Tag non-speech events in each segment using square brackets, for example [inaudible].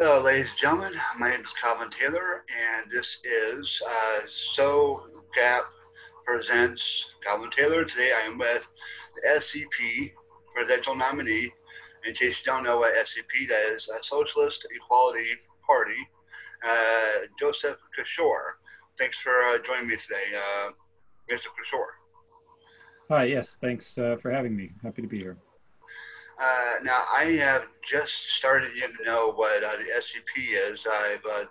Hello, ladies and gentlemen. My name is Calvin Taylor, and this is uh, So Gap presents Calvin Taylor. Today I am with the SEP presidential nominee. In case you don't know what SEP that is, a Socialist Equality Party, uh, Joseph Kishore. Thanks for uh, joining me today, uh, Mr. Kishore. Hi, yes, thanks uh, for having me. Happy to be here. Uh, now, I have just started to know what uh, the SEP is. I've uh,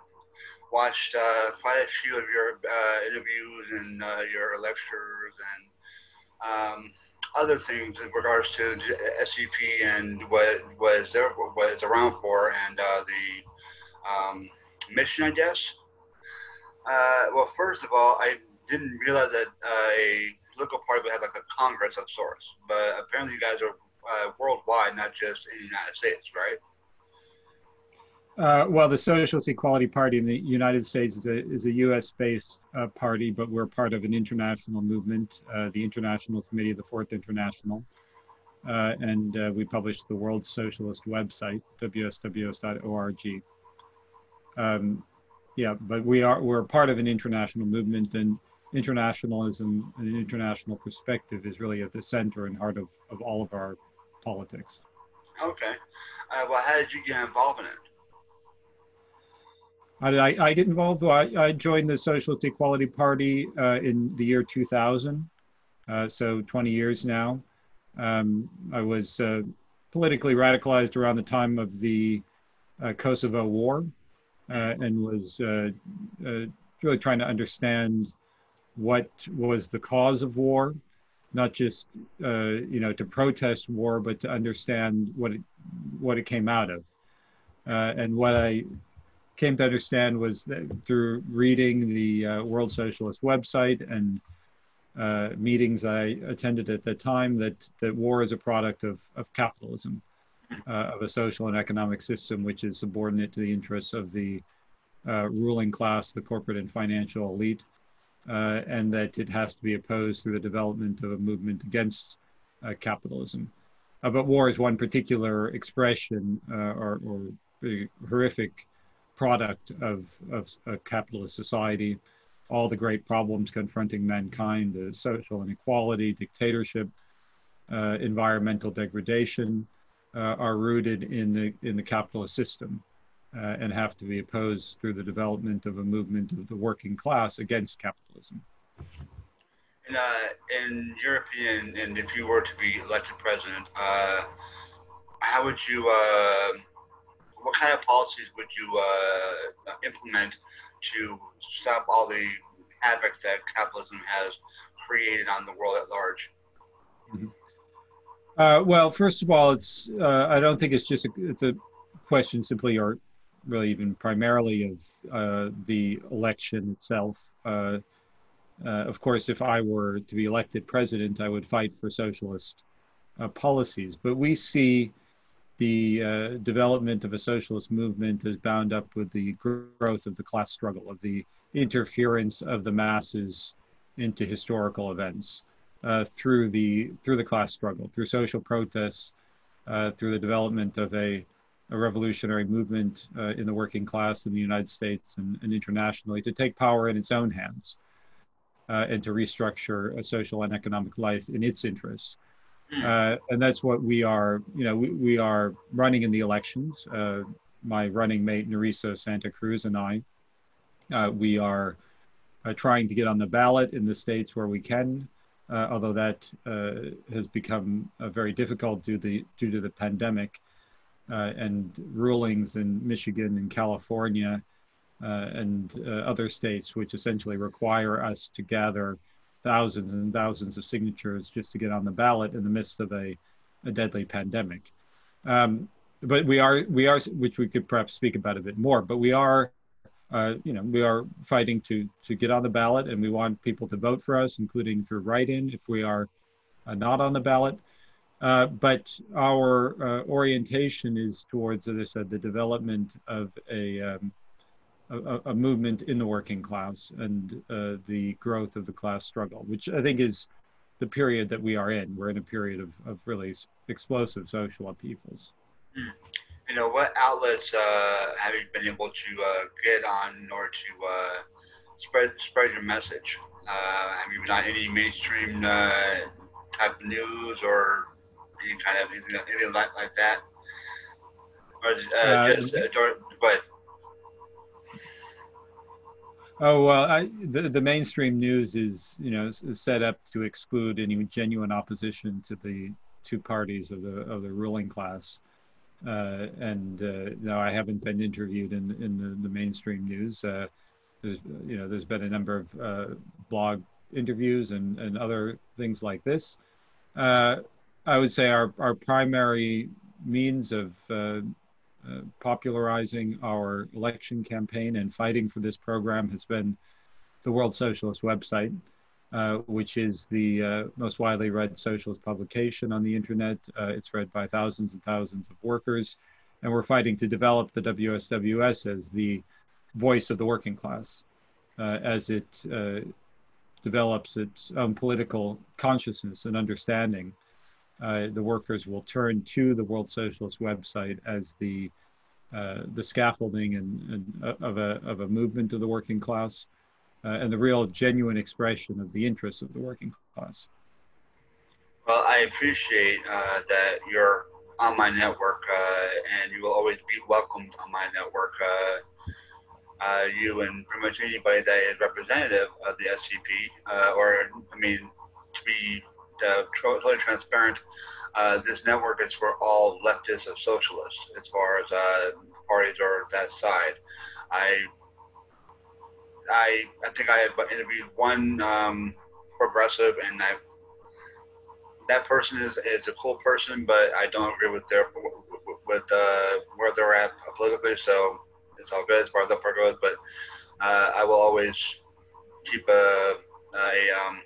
watched uh, quite a few of your uh, interviews and uh, your lectures and um, other things in regards to SEP and what was there, what it's around for, and the um, mission, I guess. well, first of all, I didn't realize that a political party would have like a congress of sorts, but apparently you guys are uh, worldwide, not just in the United States, right? Uh, well, the Socialist Equality Party in the United States is a, is a US based uh, party, but we're part of an international movement, uh, the International Committee of the Fourth International. Uh, and uh, we publish the World Socialist website, wsws.org. Um, yeah, but we are we're part of an international movement, and internationalism and an international perspective is really at the center and heart of, of all of our politics. Okay. Uh, well, how did you get involved in it? How did I, I get involved? Well, I, I joined the Socialist Equality Party uh, in the year 2000, uh, so 20 years now. Um, I was uh, politically radicalized around the time of the uh, Kosovo War uh, and was really trying to understand what was the cause of war not just uh, you know to protest war, but to understand what it what it came out of. Uh, and what I came to understand was that through reading the uh, World Socialist website and uh, meetings I attended at the time that that war is a product of of capitalism, uh, of a social and economic system which is subordinate to the interests of the uh, ruling class, the corporate and financial elite uh, and that it has to be opposed through the development of a movement against uh, capitalism. Uh, but war is one particular expression uh, or, or horrific product of, of a capitalist society. All the great problems confronting mankind, the social inequality, dictatorship, uh, environmental degradation, uh, are rooted in the, in the capitalist system uh, and have to be opposed through the development of a movement of the working class against capitalism. And, uh, in opinion, and if you were to be elected president, uh, how would you, uh, what kind of policies would you uh, implement to stop all the havoc that capitalism has created on the world at large? Mm-hmm. Uh, well, first of all, it's I don't think it's just a, it's a question simply or really even primarily of uh, the election itself. Uh, uh, of course, if I were to be elected president, I would fight for socialist uh, policies. But we see the uh, development of a socialist movement as bound up with the growth of the class struggle, of the interference of the masses into historical events through the through the class struggle, through social protests, through the development of a a revolutionary movement uh, in the working class in the United States and, and internationally to take power in its own hands uh, and to restructure a social and economic life in its interests. Hmm. Uh, and that's what we are, you know, we, we are running in the elections. Uh, my running mate, Norissa Santa Cruz, and I, uh, we are uh, trying to get on the ballot in the states where we can, although that has become very difficult due, the, due to the pandemic and rulings in Michigan and California uh, and uh, other states, which essentially require us to gather thousands and thousands of signatures just to get on the ballot in the midst of a, a deadly pandemic. Um, but we are, we are, which we could perhaps speak about a bit more, but we are, uh, you know, we are fighting to, to get on the ballot and we want people to vote for us, including through write-in if we are uh, not on the ballot. Uh, but our uh, orientation is towards, as I said, the development of a, um, a, a, movement in the working class and uh, the growth of the class struggle, which I think is the period that we are in. We're in a period of, of really explosive social upheavals. Mm. you know, what outlets uh, have you been able to uh, get on order to uh, spread spread your message? Have you been on any mainstream type news or any kind of anything, anything like, like that? Or uh, just, go ahead. Oh well, I, the the mainstream news is you know set up to exclude any genuine opposition to the two parties of the of the ruling class. Uh, and uh, no, I haven't been interviewed in in the, the mainstream news. Uh, there's you know there's been a number of uh, blog interviews and and other things like this. Uh, I would say our our primary means of uh, popularizing our election campaign and fighting for this program has been the World Socialist website. Uh, which is the uh, most widely read socialist publication on the internet. Uh, it's read by thousands and thousands of workers, and we're fighting to develop the WSWS as the voice of the working class, uh, as it uh, develops its own political consciousness and understanding. The workers will turn to the World Socialist website as the the scaffolding and, and of a of a movement of the working class uh, and the real genuine expression of the interests of the working class. Well, I appreciate uh, that you're on my network, uh, and you will always be welcomed on my network. Uh, uh, you and pretty much anybody that is representative of the SEP, uh, or I mean, to be totally transparent, this network is for all leftists and socialists as far as parties are that side. I I I think I have interviewed one um, progressive, and I that person is, is a cool person, but I don't agree with their with uh, where they're at politically. So it's all good as far as that part goes. But uh, I will always keep a, a um,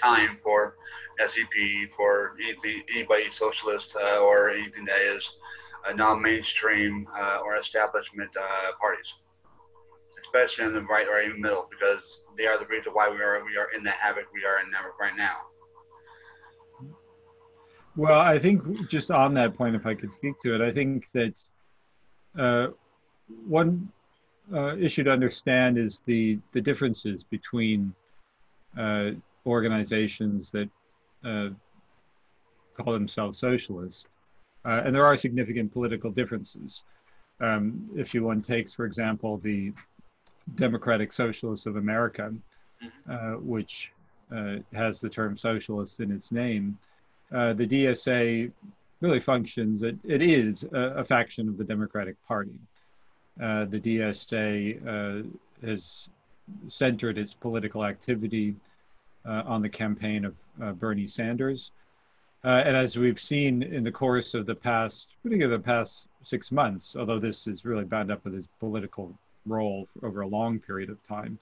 time for SEP, for anything, anybody socialist uh, or anything that is non-mainstream uh, or establishment uh, parties especially in the right or even middle, because they are the reason why we are we are in the havoc we are in right now. Well, I think just on that point, if I could speak to it, I think that uh, one uh, issue to understand is the the differences between uh, organizations that uh, call themselves socialists, uh, and there are significant political differences. Um, if you one takes, for example, the Democratic Socialists of America, mm-hmm. uh, which uh, has the term socialist in its name, uh, the DSA really functions, it, it is a, a, faction of the Democratic Party. Uh, the DSA uh, has centered its political activity on the campaign of Bernie Sanders. and as we've seen in the course of the past, particularly the past six months, although this is really bound up with his political role over a long period of time.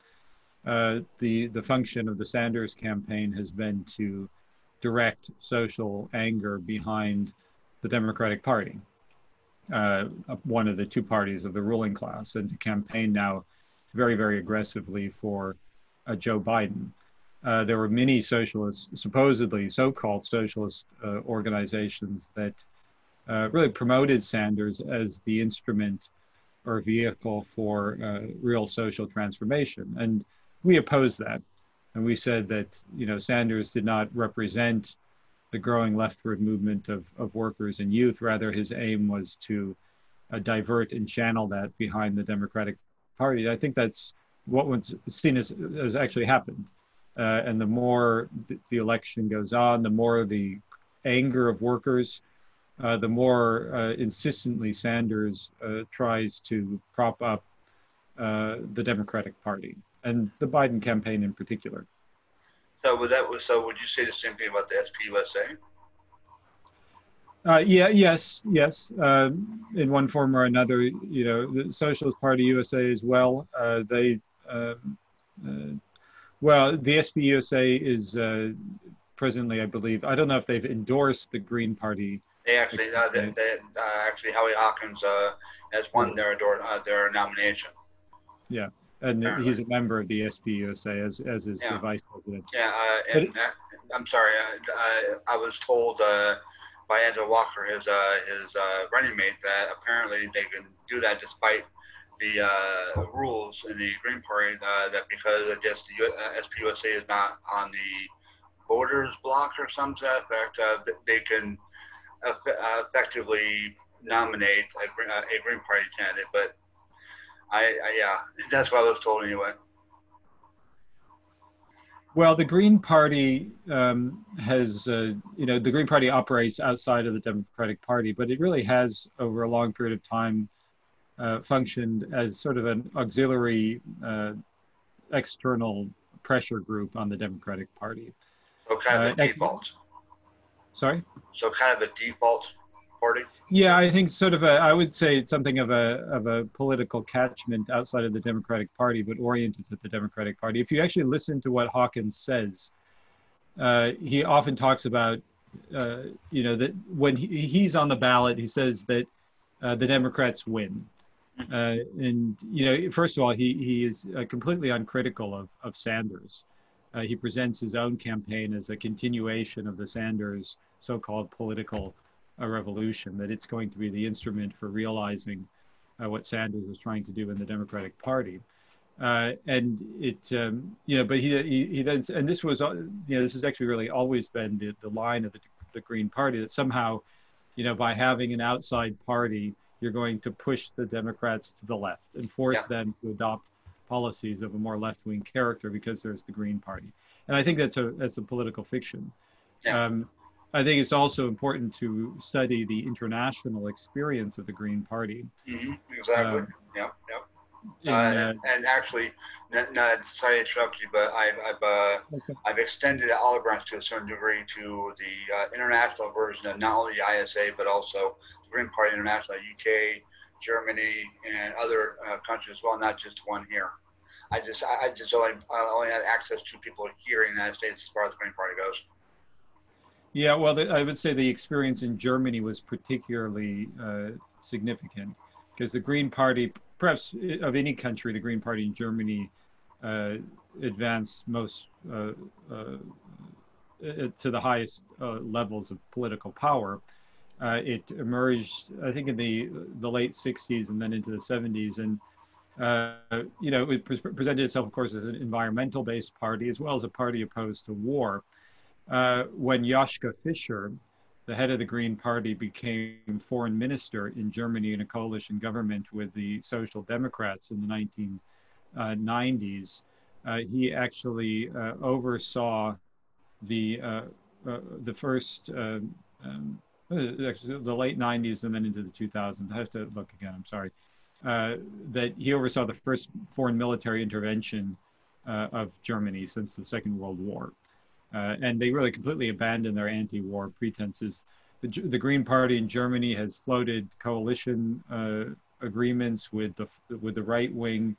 Uh, the the function of the Sanders campaign has been to direct social anger behind the Democratic Party, uh, one of the two parties of the ruling class, and to campaign now very very aggressively for uh, Joe Biden. Uh, there were many socialist, supposedly so-called socialist uh, organizations that uh, really promoted Sanders as the instrument or vehicle for uh, real social transformation. And we opposed that. And we said that, you know, Sanders did not represent the growing leftward movement of, of workers and youth. Rather, his aim was to divert and channel that behind the Democratic Party. I think that's what was seen as has actually happened. Uh, and the more th- the election goes on, the more the anger of workers uh, the more uh, insistently Sanders uh, tries to prop up uh, the Democratic Party and the Biden campaign in particular. So would that so would you say the same thing about the SPUSA? Uh, yeah, yes, yes. Uh, in one form or another, you know, the Socialist Party USA as well. they, um, well, the SPUSA is presently, I believe. I don't know if they've endorsed the Green Party they actually, uh, they, they, uh, actually, Howie Hawkins uh, has won their uh, their nomination. Yeah, and Apparently. he's a member of the SPUSA as as is yeah. the vice president. Yeah, uh, and but, I'm sorry, uh, I, I was told by Angela Walker, his uh, his uh, running mate, that apparently they can do that despite the uh, rules in the Green Party uh, that because I guess the uh, SPUSA is not on the voters block or some to effect, uh, they can eff- effectively nominate a, a Green Party candidate. But I, I yeah, that's what I was told anyway. Well, the Green Party um, has, uh, you know, the Green Party operates outside of the Democratic Party, but it really has, over a long period of time, uh, functioned as sort of an auxiliary uh, external pressure group on the Democratic Party. So kind of a uh, default. Sorry? So kind of a default party? Yeah, I think sort of a, I would say it's something of a, of a political catchment outside of the Democratic Party, but oriented to the Democratic Party. If you actually listen to what Hawkins says, uh, he often talks about, uh, you know, that when he, he's on the ballot, he says that uh, the Democrats win. Uh, and you know, first of all, he he is uh, completely uncritical of of Sanders. Uh, he presents his own campaign as a continuation of the Sanders so-called political uh, revolution. That it's going to be the instrument for realizing uh, what Sanders was trying to do in the Democratic Party. Uh, and it, um, you know, but he, he, he then, and this was, you know, this has actually really always been the, the line of the, the Green Party that somehow, you know, by having an outside party, you're going to push the Democrats to the left and force yeah. them to adopt policies of a more left-wing character because there's the Green Party. And I think that's a that's a political fiction. Yeah. Um, I think it's also important to study the international experience of the Green Party. Mm-hmm. Exactly. Um, yep. Yep. In, uh, uh, and actually, not, not sorry to interrupt you, but I've I've, uh, okay. I've extended olive branch to a certain degree to the uh, international version of not only the ISA but also Green Party International, UK, Germany, and other uh, countries as well, not just one here. I just I just only I only had access to people here in the United States as far as the Green Party goes. Yeah, well, the, I would say the experience in Germany was particularly uh, significant because the Green Party perhaps of any country, the Green Party in Germany uh, advanced most uh, uh, to the highest uh, levels of political power. Uh, it emerged, I think, in the the late '60s and then into the '70s, and uh, you know, it pre presented itself, of course, as an environmental-based party as well as a party opposed to war. when Joschka Fischer, the head of the Green Party became foreign minister in Germany in a coalition government with the Social Democrats in the 1990s. Uh, he actually uh, oversaw the uh, uh the first um, um, the late 90s and then into the 2000s. I have to look again. I'm sorry. Uh, that he oversaw the first foreign military intervention uh, of Germany since the Second World War. Uh, and they really completely abandoned their anti-war pretenses. The, the, Green Party in Germany has floated coalition uh, agreements with the with the right-wing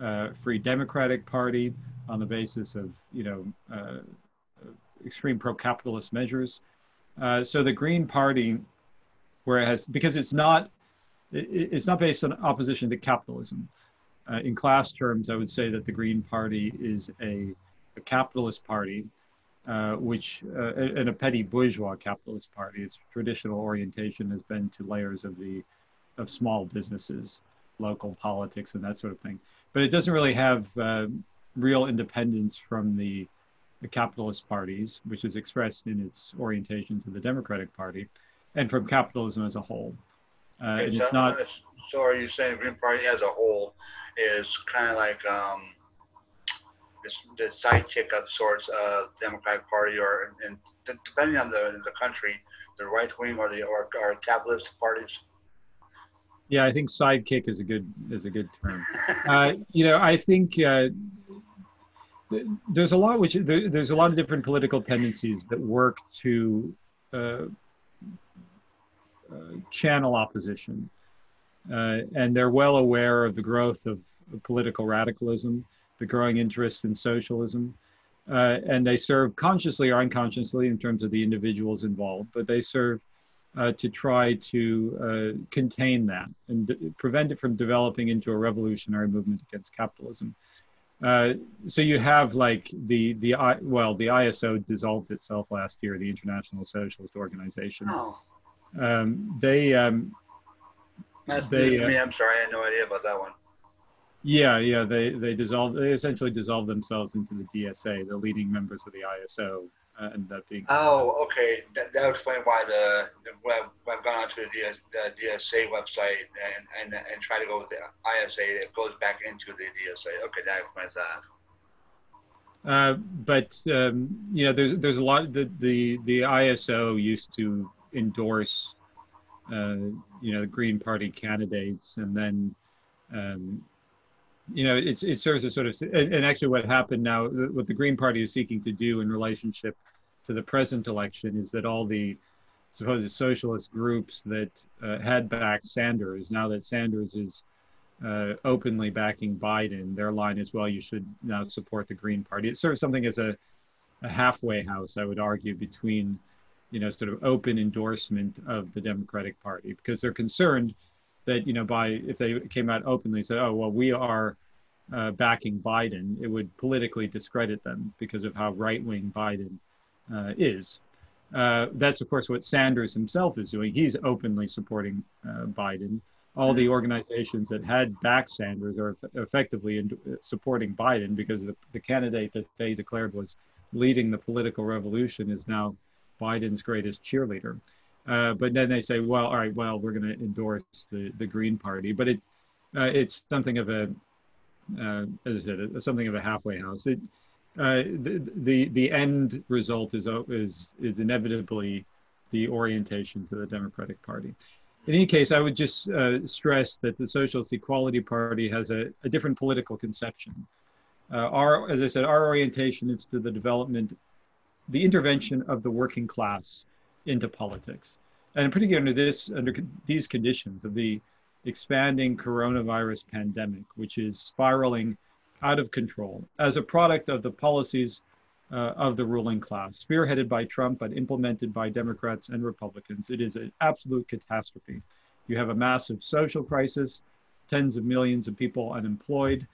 uh, Free Democratic Party on the basis of you know uh, extreme pro-capitalist measures. Uh, so the Green Party, where it has because it's not it, it's not based on opposition to capitalism. Uh, in class terms, I would say that the Green Party is a, a capitalist party uh, which uh, in a petty bourgeois capitalist party, its traditional orientation has been to layers of the of small businesses, local politics, and that sort of thing. But it doesn't really have uh, real independence from the, the capitalist parties, which is expressed in its orientation to the Democratic Party, and from capitalism as a whole. Uh, and it's not. So, are you saying the Green Party as a whole is kind of like um, the sidekick of sorts of Democratic Party, or and depending on the the country, the right wing or the or, or capitalist parties. Yeah, I think sidekick is a good is a good term. uh, you know, I think uh, there's a lot which there, there's a lot of different political tendencies that work to uh, uh channel opposition, uh, and they're well aware of the growth of, political radicalism the growing interest in socialism. Uh, and they serve consciously or unconsciously in terms of the individuals involved, but they serve uh, to try to uh, contain that and prevent it from developing into a revolutionary movement against capitalism. Uh, so you have like the the I well the ISO dissolved itself last year, the International Socialist Organization. Oh, Um, they um, that's They, uh, me. I'm sorry, I had no idea about that one. yeah yeah they they dissolved they essentially dissolved themselves into the DSA. The leading members of the ISO uh, being Oh, okay. That that would explain why the I've, when I've gone onto the, DS, the DSA website and, and and try to go with the ISA, it goes back into the DSA. Okay, that explains that. Uh, but um, you know, there's there's a lot. The the the ISO used to endorse, uh, you know, the Green Party candidates, and then, um, you know, it's it serves as sort of. And, and actually, what happened now, what the Green Party is seeking to do in relationship to the present election is that all the supposed socialist groups that uh, had backed Sanders, now that Sanders is uh, openly backing Biden, their line is, well, you should now support the Green Party. It serves something as a, a halfway house, I would argue, between, you know, sort of open endorsement of the Democratic Party, because they're concerned that, you know, by if they came out openly and said, oh, well, we are uh, backing Biden, it would politically discredit them because of how right wing Biden uh, is. Uh, that's, of course, what Sanders himself is doing. He's openly supporting uh, Biden all the organizations that had backed Sanders are eff- effectively in, supporting Biden because the, the candidate that they declared was leading the political revolution is now Biden's greatest cheerleader. Uh, but then they say, well, all right, well, we're going to endorse the, the Green Party. But it, uh, it's something of a, uh, as I said, something of a halfway house. It, uh, the, the, the end result is, is, is inevitably the orientation to the Democratic Party in any case, I would just uh, stress that the Socialist Equality Party has a, a different political conception. Uh, our, as I said, our orientation is to the development, the intervention of the working class into politics, and particularly under this, under these conditions of the expanding coronavirus pandemic, which is spiraling out of control as a product of the policies uh, of the ruling class, spearheaded by Trump but implemented by Democrats and Republicans. It is an absolute catastrophe. You have a massive social crisis, tens of millions of people unemployed.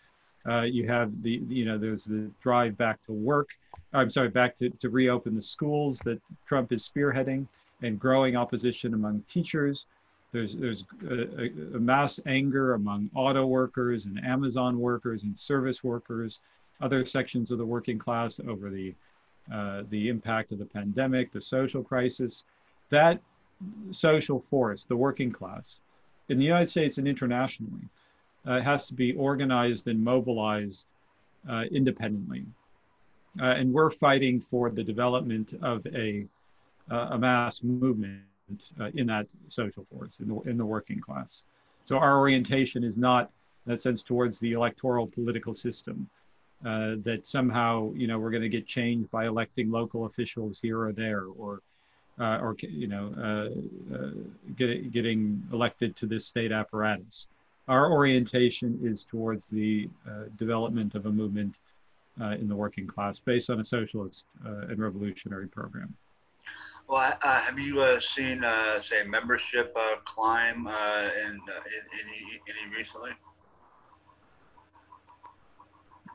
Uh, you have the, you know, there's the drive back to work. I'm sorry, back to, to reopen the schools that Trump is spearheading and growing opposition among teachers. There's, there's a, a mass anger among auto workers and Amazon workers and service workers other sections of the working class over the uh, the impact of the pandemic, the social crisis. That social force, the working class, in the United States and internationally, uh, has to be organized and mobilized uh, independently. Uh, and we're fighting for the development of a, uh, a mass movement uh, in that social force, in the, in the working class. So our orientation is not, in a sense, towards the electoral political system, uh, that somehow you know we're going to get changed by electing local officials here or there or or you know get, getting elected to this state apparatus our orientation is towards the uh, development of a movement in the working class based on a socialist and revolutionary program well, have you seen, say, membership climb in, in any, any recently?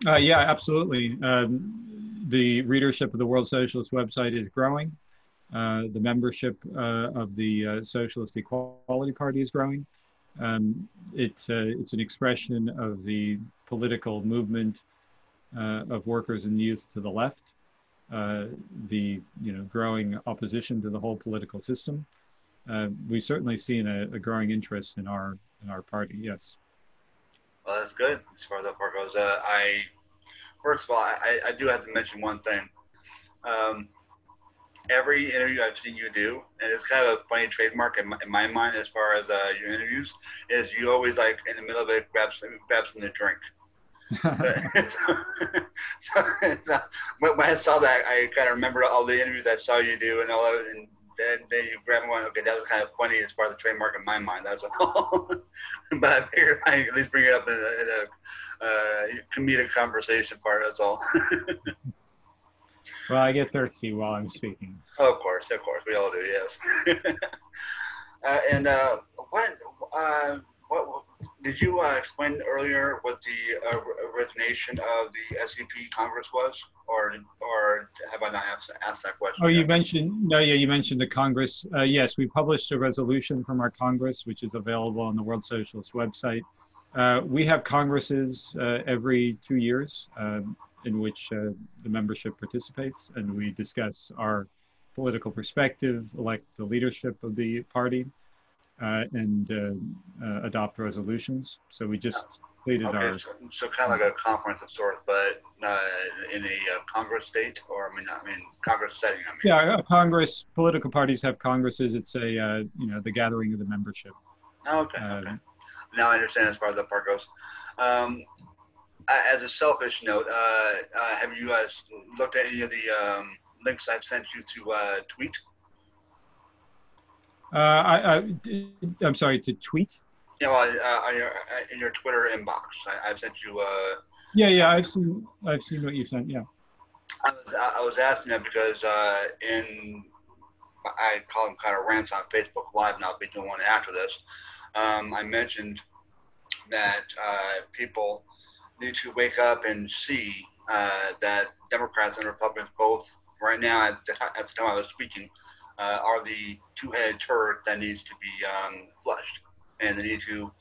Uh, yeah, absolutely. Um, the readership of the World Socialist website is growing. Uh, the membership uh, of the uh, Socialist Equality Party is growing. Um, it's uh, it's an expression of the political movement uh, of workers and youth to the left. the you know growing opposition to the whole political system. we certainly seen a, a growing interest in our in our party. Yes. Well, that's good as far as that part goes. Uh, I first of all, I, I do have to mention one thing. Um, every interview I've seen you do, and it's kind of a funny trademark in my, in my mind as far as uh, your interviews, is you always like in the middle of it grab some, grab something to drink. [laughs] [laughs] so, so, so, when I saw that, I kind of remember all the interviews I saw you do and all of it, and then, then you grab one. Okay, that was kind of funny as far as the trademark in my mind. That's all. [laughs] but I figured I at least bring it up in a, in a uh, comedic conversation part. That's all. Well, I get thirsty while I'm speaking. Oh, of course, of course, we all do. Yes. [laughs] uh, and uh, what, uh, what did you uh, explain earlier what the uh, origination of the SEP Congress was, or or have I not asked, asked that question? Oh, you mentioned no, yeah, you mentioned the Congress. Uh, yes, we published a resolution from our Congress, which is available on the World Socialist website. Uh, we have congresses uh, every two years um, in which uh, the membership participates, and we discuss our political perspective, elect the leadership of the party, uh, and uh, uh, adopt resolutions. So we just completed Okay, our. so, so kind of like a conference of sorts, but uh, in a uh, Congress state, or I mean, I mean Congress setting. I mean. Yeah, a Congress. Political parties have congresses. It's a uh, you know the gathering of the membership. Okay. Okay. Now I understand as far as that part goes. Um, a- as a selfish note, uh, uh, have you guys looked at any of the um, links I've sent you to uh, tweet? Uh, I, I, I'm sorry to tweet. Yeah, well, uh, on your, uh, in your Twitter inbox, I, I've sent you. Uh, Yeah, yeah, I've seen I've seen what you sent. Yeah. I was, I was asking that because uh, in I call them kind of rants on Facebook Live, and I'll be doing one after this. Um, I mentioned that uh, people need to wake up and see uh, that Democrats and Republicans both, right now at the, at the time I was speaking, uh, are the two-headed turd that needs to be um, flushed, and they need to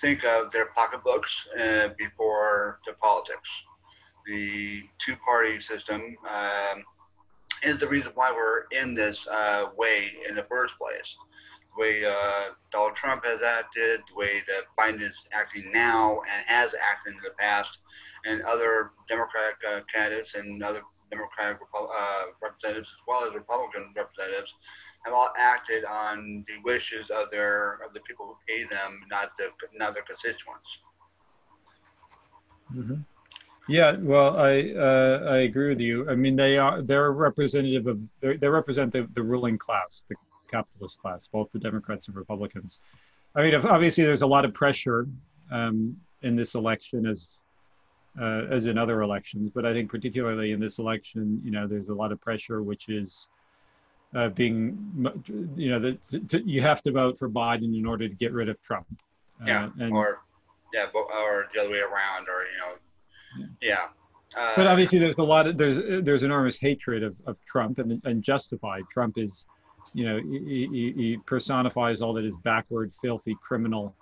think of their pocketbooks uh, before the politics the two party system um, is the reason why we're in this uh, way in the first place. The way uh, Donald Trump has acted, the way that Biden is acting now and has acted in the past, and other Democratic uh, candidates and other Democratic uh, representatives as well as Republican representatives have all acted on the wishes of their of the people who pay them, not the not their constituents. hmm Yeah, well, I uh, I agree with you. I mean, they are they're representative of they they represent the, the ruling class, the capitalist class, both the Democrats and Republicans. I mean, if- obviously, there's a lot of pressure um, in this election, as uh, as in other elections, but I think particularly in this election, you know, there's a lot of pressure, which is uh, being, you know, that you have to vote for Biden in order to get rid of Trump. Uh, Yeah, and, or yeah, or the other way around, or you know, yeah. Uh, but obviously there's a lot of there's there's enormous hatred of, of Trump and and justified. Trump is, you know, he, he, he personifies all that is backward, filthy, criminal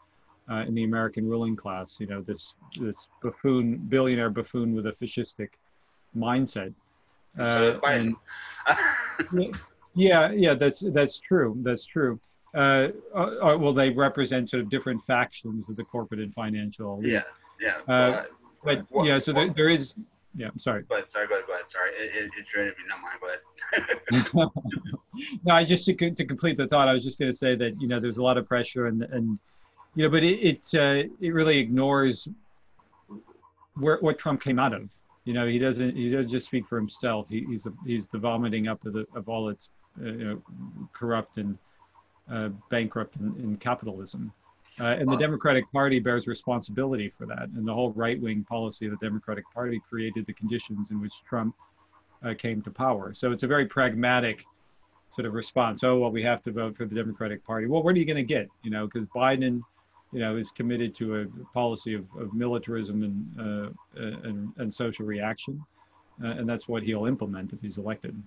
uh, in the American ruling class. You know, this this buffoon, billionaire buffoon with a fascistic mindset. Uh, and- [laughs] yeah, yeah, that's that's true. That's true. Uh, uh, uh, well, they represent sort of different factions of the corporate and financial. elite. yeah, yeah. Uh, but But yeah, so there, there is. Yeah, I'm sorry. But sorry, go ahead, go ahead. Sorry, it, it, it's your interview, not mine. Ahead. [laughs] no, I just to, to complete the thought, I was just going to say that you know there's a lot of pressure and and you know, but it it, uh, it really ignores where what Trump came out of. You know, he doesn't he doesn't just speak for himself. He, he's a, he's the vomiting up of the of all its uh, you know, corrupt and uh, bankrupt in, in capitalism. Uh, and the Democratic Party bears responsibility for that. And the whole right wing policy of the Democratic Party created the conditions in which Trump uh, came to power. So it's a very pragmatic sort of response. Oh, well, we have to vote for the Democratic Party. Well, what are you going to get? You know, because Biden, you know, is committed to a policy of, of militarism and, uh, and and social reaction, uh, and that's what he'll implement if he's elected.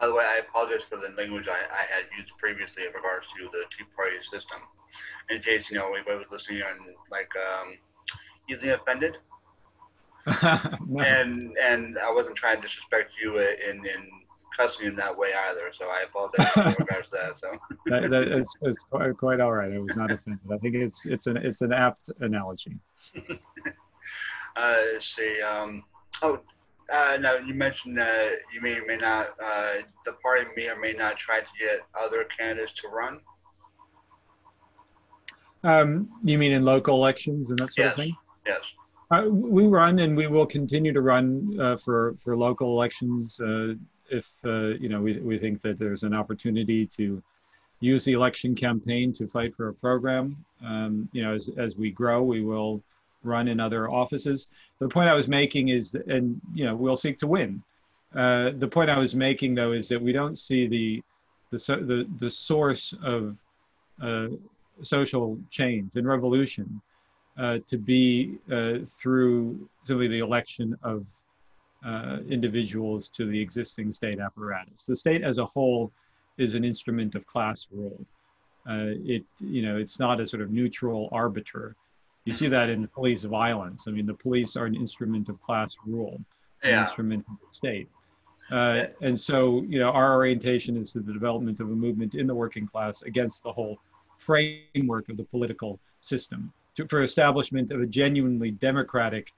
By the way, I apologize for the language I, I had used previously in regards to the two-party system. In case you know anybody was listening and like um, easily offended, No. [laughs] and and I wasn't trying to disrespect you in in cussing in that way either. So I apologize in [laughs] regards to that. So that, that, it's, it's quite, quite all right. I was not offended. I think it's it's an it's an apt analogy. [laughs] uh, see. Um, oh, uh, now you mentioned that you may or may not uh, the party may or may not try to get other candidates to run. Um, you mean in local elections and that sort Yes. of thing? Yes. Uh, we run and we will continue to run uh, for for local elections uh, if uh, you know we, we think that there's an opportunity to use the election campaign to fight for a program. Um, you know, as as we grow, we will run in other offices. The point I was making is, and you know, we'll seek to win. Uh, the point I was making though is that we don't see the the the the source of uh, social change and revolution uh, to be uh, through simply the election of uh, individuals to the existing state apparatus. The state as a whole is an instrument of class rule. Uh, it, you know, it's not a sort of neutral arbiter. You see that in police violence. I mean, the police are an instrument of class rule, an instrument of the state. Uh, and so, you know, our orientation is to the development of a movement in the working class against the whole framework of the political system, to, for establishment of a genuinely democratic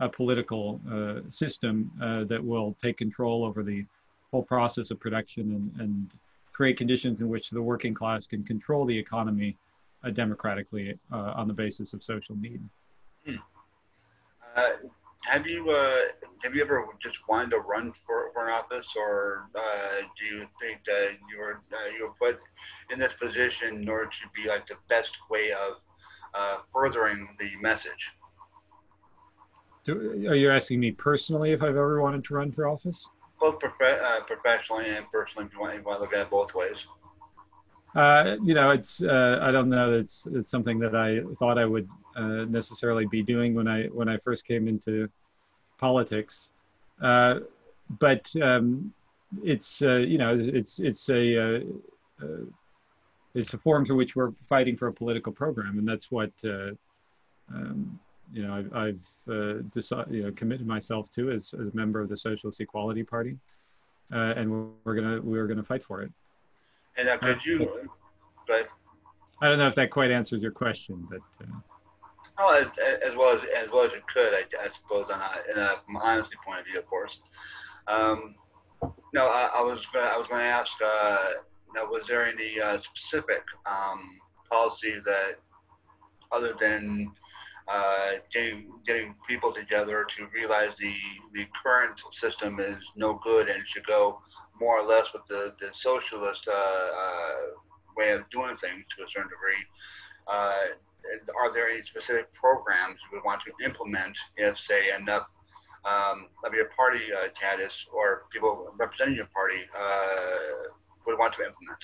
uh, political uh, system uh, that will take control over the whole process of production and, and create conditions in which the working class can control the economy uh, democratically uh, on the basis of social need. Uh, have you uh, have you ever just wanted to run for, for an office, or uh, do you think that you were uh, you were put in this position in order to be like the best way of uh, furthering the message? Do, are you asking me personally if I've ever wanted to run for office? Both prof- uh, professionally and personally, if you want, if you want to look at it both ways. Uh, you know, it's uh, I don't know. It's it's something that I thought I would uh, necessarily be doing when I when I first came into politics, uh, but um, it's uh, you know it's it's a it's a form through which we're fighting for a political program, and that's what um, you know I've, I've decided you know committed myself to as, as a member of the Socialist Equality Party, and we're, we're gonna we're gonna fight for it. And uh, could you, but I don't know if that quite answers your question, but uh, oh, as, as well as as well as it could, I, I suppose, on a, in a honesty point of view, of course. Um, no, I, I was gonna, I was going to ask. Uh, now, was there any uh, specific um, policy that, other than uh, getting getting people together to realize the the current system is no good and should go more or less with the the socialist uh, uh, way of doing things to a certain degree? Uh, are there any specific programs you would want to implement if, say, enough um, of your party uh, or people representing your party uh, would want to implement?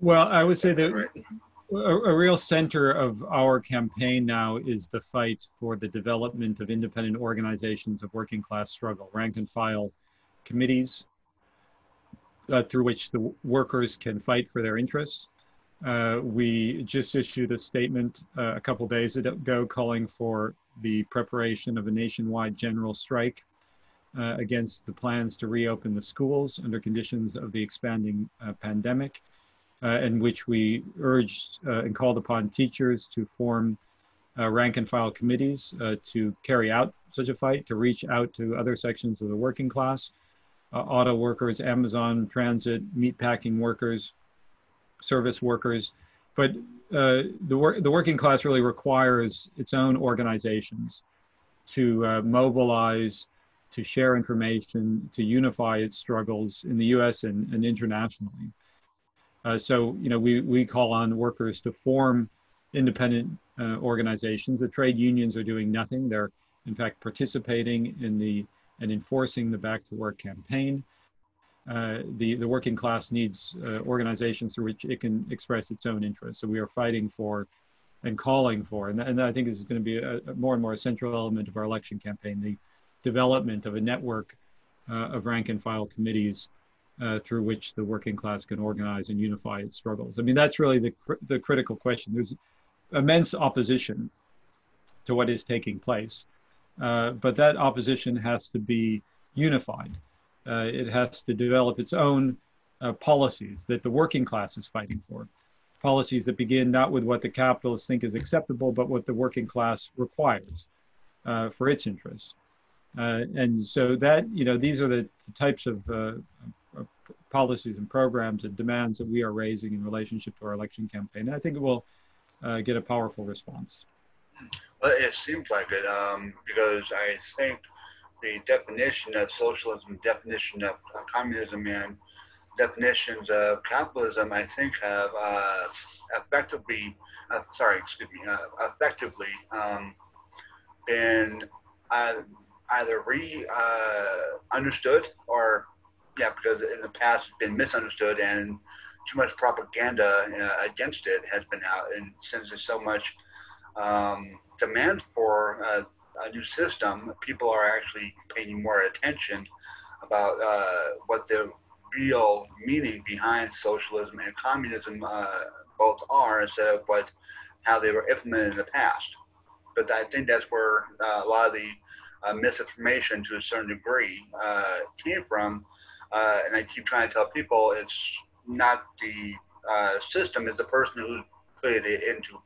well, I would say that Right. a, a real center of our campaign now is the fight for the development of independent organizations of working class struggle, rank and file committees uh, through which the workers can fight for their interests. Uh, we just issued a statement uh, a couple days ago calling for the preparation of a nationwide general strike uh, against the plans to reopen the schools under conditions of the expanding uh, pandemic uh, in which we urged and called upon teachers to form rank and file committees to carry out such a fight, to reach out to other sections of the working class, uh, auto workers, Amazon transit, meatpacking workers, service workers. But uh, the, wor- the working class really requires its own organizations to uh, mobilize, to share information, to unify its struggles in the US and, and internationally. Uh, so, you know, we, we call on workers to form independent uh, organizations. The trade unions are doing nothing. They're, in fact, participating in the and enforcing the Back to Work campaign. Uh, the, the working class needs uh, organizations through which it can express its own interests. So we are fighting for and calling for, and, and I think this is going to be a, a more and more a central element of our election campaign, the development of a network uh, of rank and file committees uh, through which the working class can organize and unify its struggles. I mean, that's really the, cr- the critical question. There's immense opposition to what is taking place, uh, but that opposition has to be unified. Uh, it has to develop its own uh, policies that the working class is fighting for. Policies that begin not with what the capitalists think is acceptable, but what the working class requires uh, for its interests. Uh, and so that, you know, these are the, the types of policies and programs and demands that we are raising in relationship to our election campaign. And I think it will get a powerful response. Well, it seems like it um, because I think the definition of socialism, definition of communism, and definitions of capitalism, I think, have uh, effectively, uh, sorry, excuse me, uh, effectively um, been uh, either re uh, understood or, yeah, because in the past it's been misunderstood and too much propaganda uh, against it has been out, and since there's so much um, demand for uh, a new system, people are actually paying more attention about uh, what the real meaning behind socialism and communism uh, both are instead of what how they were implemented in the past. But I think that's where uh, a lot of the uh, misinformation to a certain degree uh, came from. And I keep trying to tell people it's not the system, it's the person who put it into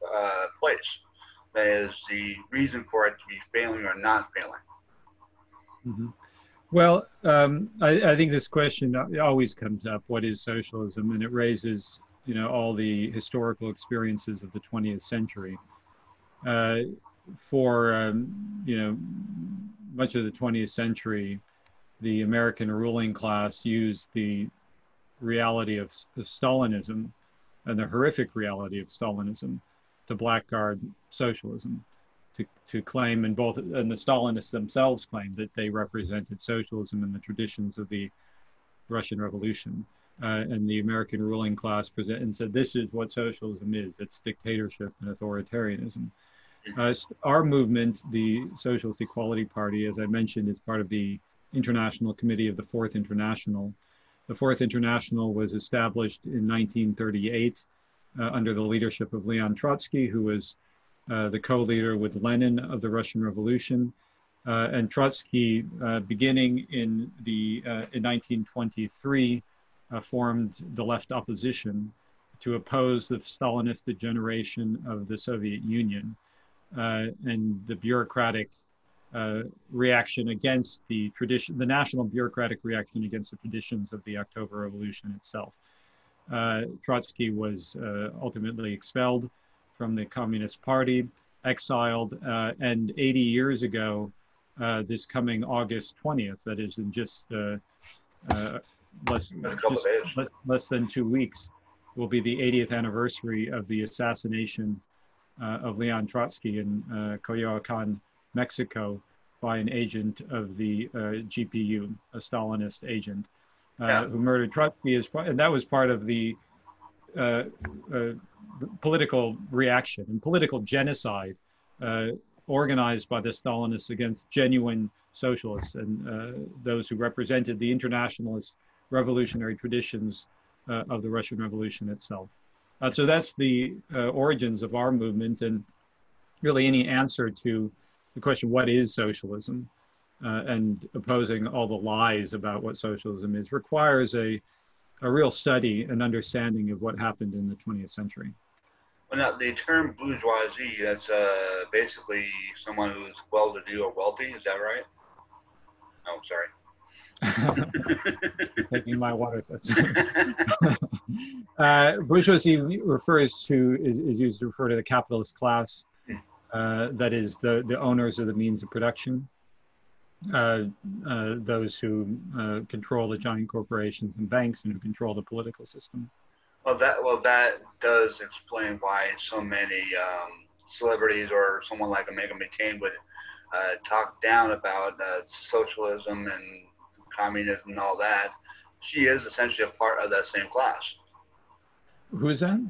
place. Is the reason for it to be failing or not failing. Mm-hmm. Well, um, I, I, think this question always comes up: What is socialism? And it raises, you know, all the historical experiences of the 20th century. Uh, for um, you know, much of the 20th century, the American ruling class used the reality of, of Stalinism and the horrific reality of Stalinism to blackguard socialism to, to claim and both and the Stalinists themselves claimed that they represented socialism and the traditions of the Russian Revolution. Uh, and the American ruling class present and said, "This is what socialism is: it's dictatorship and authoritarianism." Uh, our movement, the Socialist Equality Party, as I mentioned, is part of the International Committee of the Fourth International. The Fourth International was established in 1938 uh, under the leadership of Leon Trotsky, who was uh, the co-leader with Lenin of the Russian Revolution. Uh, and Trotsky, uh, beginning in, the, uh, in 1923, formed the left opposition to oppose the Stalinist degeneration of the Soviet Union and the bureaucratic uh, reaction against the tradition, the national bureaucratic reaction against the traditions of the October Revolution itself. Uh, Trotsky was uh, ultimately expelled from the Communist Party, exiled, uh, and 80 years ago, uh, this coming August 20th, that is in just, uh, uh, less, just less, less, than two weeks, will be the 80th anniversary of the assassination uh, of Leon Trotsky in Coyoacan, Mexico, by an agent of the GPU, a Stalinist agent. Yeah. who murdered Trotsky, is, and that was part of the uh, uh, political reaction and political genocide uh, organized by the Stalinists against genuine socialists and uh, those who represented the internationalist revolutionary traditions uh, of the Russian Revolution itself. Uh, so that's the origins of our movement and really any answer to the question, what is socialism? And opposing all the lies about what socialism is requires a a real study and understanding of what happened in the 20th century. Well, now the term bourgeoisie, that's uh, basically someone who's well-to-do or wealthy. Is that right? Oh, sorry. [laughs] Taking my water. [laughs] uh, bourgeoisie refers to is, is, used to refer to the capitalist class, hmm. uh, that is the the owners of the means of production uh, uh, those who uh, control the giant corporations and banks and who control the political system. Well, that well that does explain why so many um, celebrities or someone like a Meghan McCain would uh, talk down about uh, socialism and communism and all that. She is essentially a part of that same class. Who is that?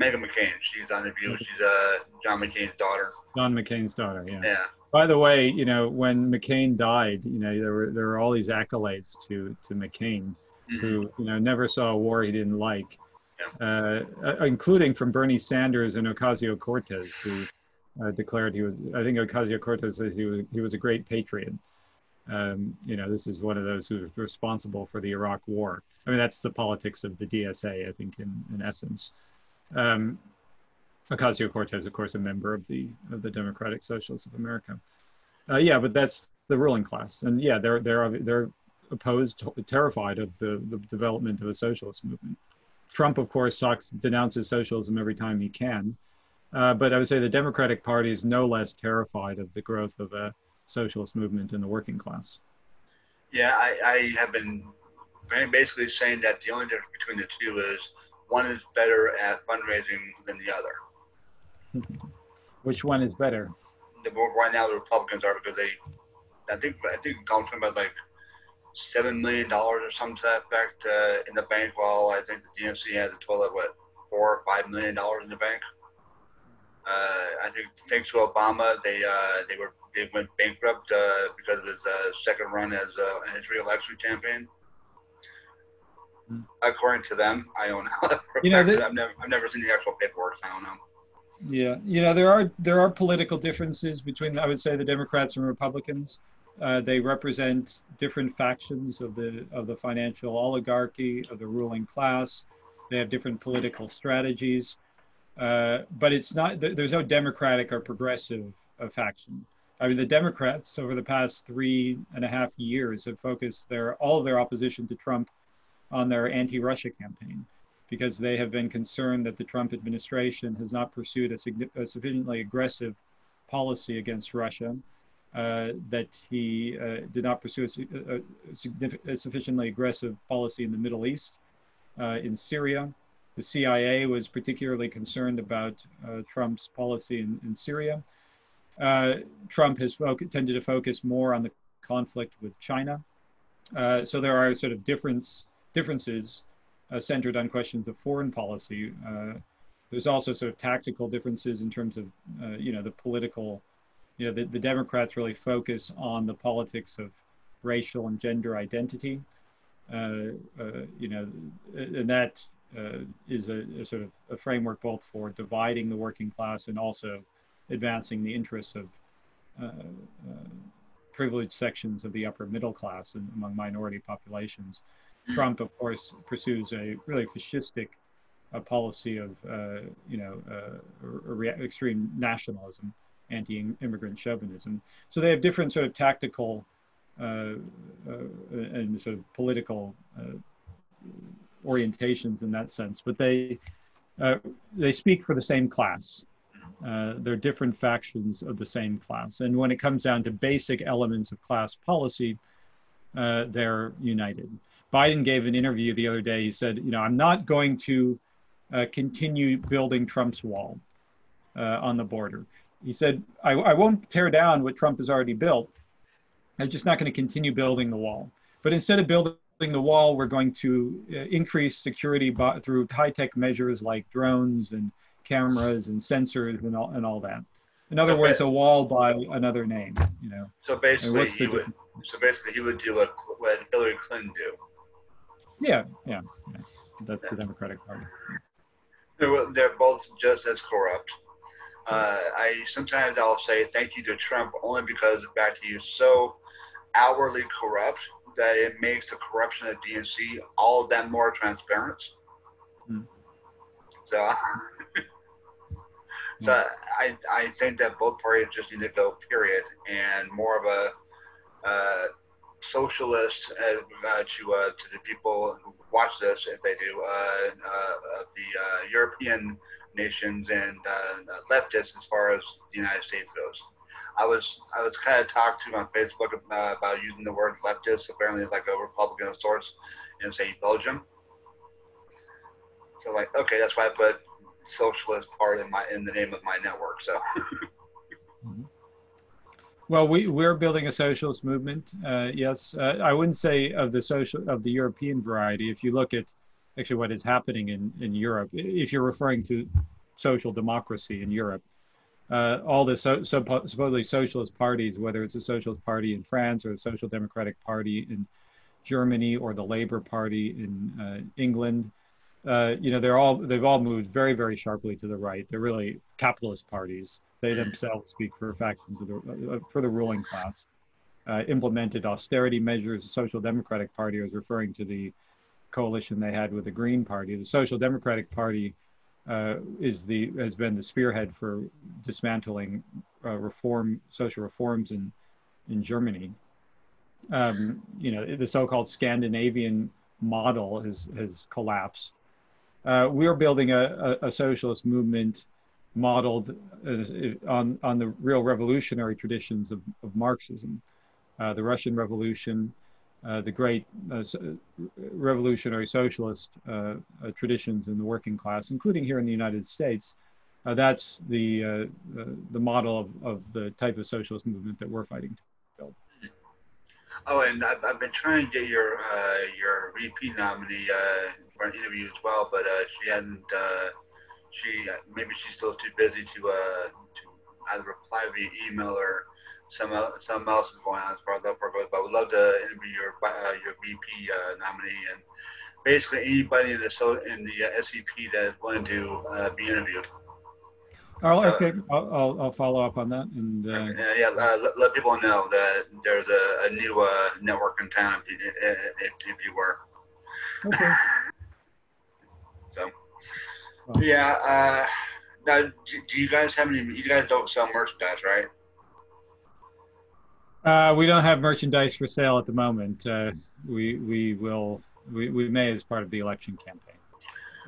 Meghan McCain. She's on the View. She's uh, John McCain's daughter. John McCain's daughter. Yeah. Yeah. By the way, you know, when McCain died, you know, there were there were all these accolades to to McCain, mm-hmm. who you know never saw a war he didn't like, yeah. uh, including from Bernie Sanders and Ocasio Cortez, who uh, declared he was. I think Ocasio Cortez said he was he was a great patriot. Um, you know, this is one of those who was responsible for the Iraq War. I mean, that's the politics of the DSA, I think, in in essence. Um, Ocasio Cortez, of course, a member of the of the Democratic Socialists of America. Uh, yeah, but that's the ruling class, and yeah, they're they're they're opposed, terrified of the the development of a socialist movement. Trump, of course, talks denounces socialism every time he can, uh, but I would say the Democratic Party is no less terrified of the growth of a socialist movement in the working class. Yeah, I, I have been basically saying that the only difference between the two is one is better at fundraising than the other. Which one is better? The, right now, the Republicans are because they, I think, I think Donald Trump has like seven million dollars or something to that effect uh, in the bank, while I think the DNC has a total of what four or five million dollars in the bank. Uh, I think thanks to Obama, they uh, they were they went bankrupt uh, because of his uh, second run as uh, his reelection campaign. According to them, I don't know. [laughs] you know, they, I've never I've never seen the actual paperwork. So I don't know. Yeah, you know there are there are political differences between I would say the Democrats and Republicans. Uh, they represent different factions of the of the financial oligarchy of the ruling class. They have different political strategies, uh, but it's not. There's no Democratic or progressive uh, faction. I mean, the Democrats over the past three and a half years have focused their all of their opposition to Trump on their anti-Russia campaign because they have been concerned that the Trump administration has not pursued a, a sufficiently aggressive policy against Russia, uh, that he uh, did not pursue a, a, a, sufficiently aggressive policy in the Middle East, uh, in Syria. The CIA was particularly concerned about uh, Trump's policy in, in Syria. Uh, Trump has tended to focus more on the conflict with China. Uh, so there are sort of difference, differences uh, centered on questions of foreign policy. Uh, there's also sort of tactical differences in terms of, uh, you know, the political, you know, the, the Democrats really focus on the politics of racial and gender identity. Uh, uh, you know, and that uh, is a, a, sort of a framework both for dividing the working class and also advancing the interests of privileged sections of the upper middle class and among minority populations. Trump, of course, pursues a really fascistic uh, policy of, uh, you know, uh, extreme nationalism, anti-immigrant chauvinism. So they have different sort of tactical uh, uh, and sort of political orientations in that sense, but they they speak for the same class. they're different factions of the same class, and when it comes down to basic elements of class policy, they're united. Biden gave an interview the other day. He said, you know, I'm not going to uh, continue building Trump's wall uh, on the border. He said, I, I won't tear down what Trump has already built. I'm just not going to continue building the wall. But instead of building the wall, we're going to uh, increase security by, through high-tech measures like drones and cameras and sensors and all, and all that. In other words, a wall by another name, you know. So basically, he would, so basically, he would do what, what Hillary Clinton do. Yeah, yeah, yeah. That's the Democratic Party. They're, they're both just as corrupt. Uh, I sometimes I'll say thank you to Trump only because the fact he is so outwardly corrupt that it makes the corruption of DNC all that more transparent. Mm. So, [laughs] so mm. I I think that both parties just need to go period and more of a uh, socialist uh, uh, to uh, to the people who watch this, if they do, uh, uh, the European nations and leftists as far as the United States goes. I was I was kind of talked to on Facebook about using the word leftist. Apparently, it's like a Republican of sorts in say Belgium. So like, okay, that's why I put socialist part in my in the name of my network. So. [laughs] Well, we, we're building a socialist movement. Uh, yes, uh, I wouldn't say of the social of the European variety. If you look at actually what is happening in, in Europe, if you're referring to social democracy in Europe, uh, all the so, so, supposedly socialist parties, whether it's a socialist party in France or the Social Democratic Party in Germany or the Labour Party in uh, England, uh, you know, they're all they've all moved very very sharply to the right. They're really capitalist parties. They themselves speak for factions of the, uh, for the ruling class. Uh, implemented austerity measures. The Social Democratic Party was referring to the coalition they had with the Green Party. The Social Democratic Party uh, is the has been the spearhead for dismantling uh, reform, social reforms in in Germany. Um, you know, the so-called Scandinavian model has has collapsed. Uh, we're building a, a, a socialist movement modeled uh, on, on the real revolutionary traditions of, of Marxism. Uh, the Russian Revolution, uh, the great uh, revolutionary socialist uh, uh, traditions in the working class, including here in the United States. that's the, the model of, of the type of socialist movement that we're fighting to build. Oh, and I've, I've been trying to get your your VP nominee for an interview as well, but she hasn't she uh, maybe she's still too busy to uh, to either reply via email or some el- something else is going on as far as that goes. But we'd love to interview your uh, your VP uh, nominee and basically anybody in the so in the uh, SEP that is willing to uh, be interviewed. Oh, okay, I'll, I'll, I'll follow up on that and, uh, Uh, yeah, uh, let, let people know that there's a, a new uh, network in town, if, you- if, if, if you were. okay. [laughs] Yeah. Uh, now, do, do you guys have any? You guys don't sell merchandise, right? Uh, we don't have merchandise for sale at the moment. Uh, we, we will, we, we may as part of the election campaign.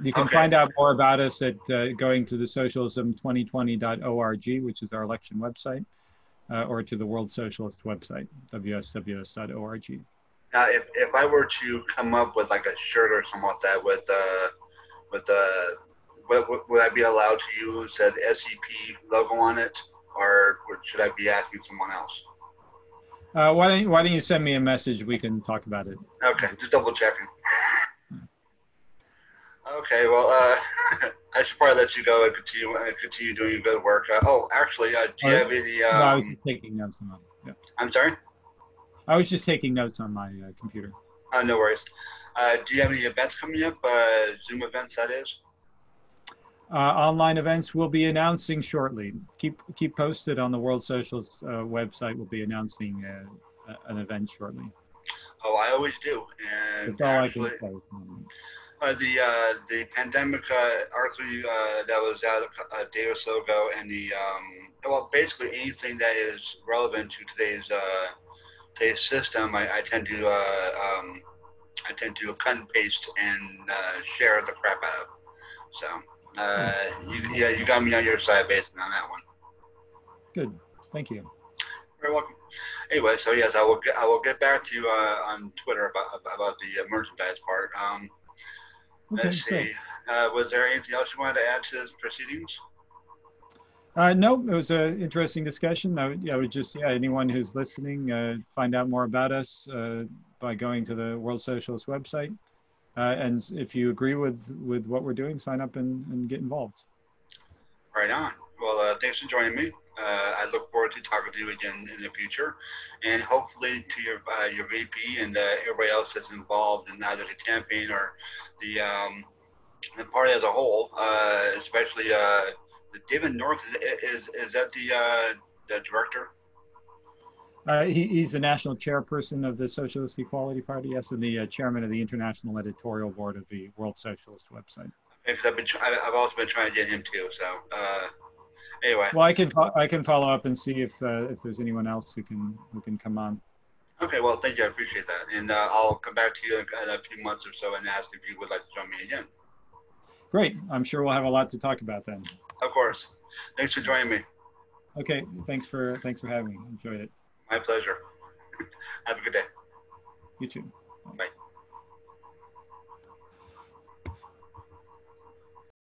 You can Okay. find out more about us at uh, going to the socialism2020.org, which is our election website, uh, or to the World Socialist website, wsws.org. Now, if, if I were to come up with like a shirt or something like that with uh, with uh, would, would- I be allowed to use the SEP logo on it, or should I be asking someone else? Uh, why don't you, why don't you send me a message? We can talk about it. Okay, just double checking. Okay, well, uh, [laughs] I should probably let you go and continue uh, continue doing your good work. Uh, oh, actually, uh, do you have any? no, I was Um, just taking notes on my. Yeah. I'm sorry. I was just taking notes on my uh, computer. Uh, no worries. Uh, do you have any events coming up? Uh, Zoom events, that is. Uh, online events we'll be announcing shortly. Keep keep posted on the World Socialist uh, website. We'll be announcing uh, an event shortly. Oh, I always do. And That's all actually, I can say. the uh, the uh, the pandemic uh, article uh, that was out a, day or so ago, and the um, well, basically anything that is relevant to today's uh, today's system, I, I tend to uh, um, I tend to cut and paste and uh, share the crap out of. So uh, you, yeah, you got me on your side based on that one. Good. Thank you. Very welcome. Anyway, so yes, I will get, I will get back to you uh, on Twitter about about the uh, merchandise part. Um, Okay, let's see. Uh, was there anything else you wanted to add to this proceedings? Uh, no, it was an interesting discussion. I would, I would just, yeah, anyone who's listening, uh, find out more about us uh, by going to the World Socialist website. Uh, and if you agree with, with what we're doing, sign up and, and get involved. Right on. Well, uh, thanks for joining me. Uh, I look forward to talking to you again in the future, and hopefully to your uh, your VP and uh, everybody else that's involved in either the campaign or the um, the party as a whole. Uh, especially uh, David North is, is is that the uh, the director? Uh, he, he's the national chairperson of the Socialist Equality Party, yes, and the uh, chairman of the international editorial board of the World Socialist website. Because I've been I've also been trying to get him too. So uh, anyway, Well, I can I can follow up and see if uh, if there's anyone else who can who can come on. okay. Well, thank you. I appreciate that, and uh, I'll come back to you in a few months or so and ask if you would like to join me again. Great. I'm sure we'll have a lot to talk about then. Of course. Thanks for joining me. Okay. Thanks for thanks for having me. Enjoyed it. My pleasure. Have a good day. You too. Bye.